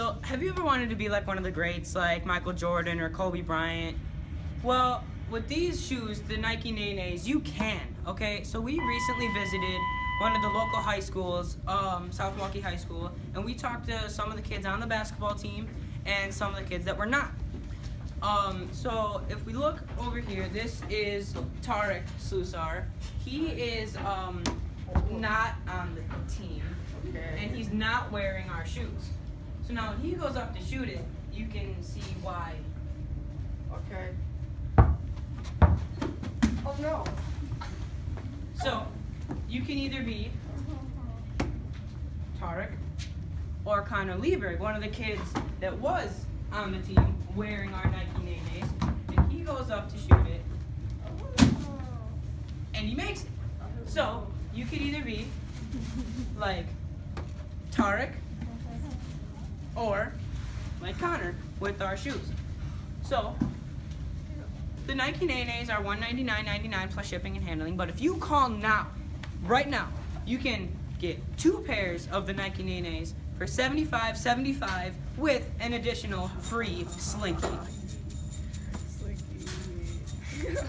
So, have you ever wanted to be like one of the greats, like Michael Jordan or Kobe Bryant? Well, with these shoes, the Nike Nenes, you can. Okay, so we recently visited one of the local high schools, um, South Milwaukee High School, and we talked to some of the kids on the basketball team and some of the kids that were not. Um, so if we look over here, this is Tarek Susar. He is um, not on the team, and he's not wearing our shoes. So now when he goes up to shoot it, you can see why. Okay. Oh no. So you can either be Tarek or Connor Lieberg, one of the kids that was on the team wearing our Nike Nays, and he goes up to shoot it, and he makes it. So you could either be like Tarek or like Connor with our shoes. So the Nike Nays are $199.99 plus shipping and handling. But if you call now, right now, you can get two pairs of the Nike Nays for $75.75 with an additional free. Slinky.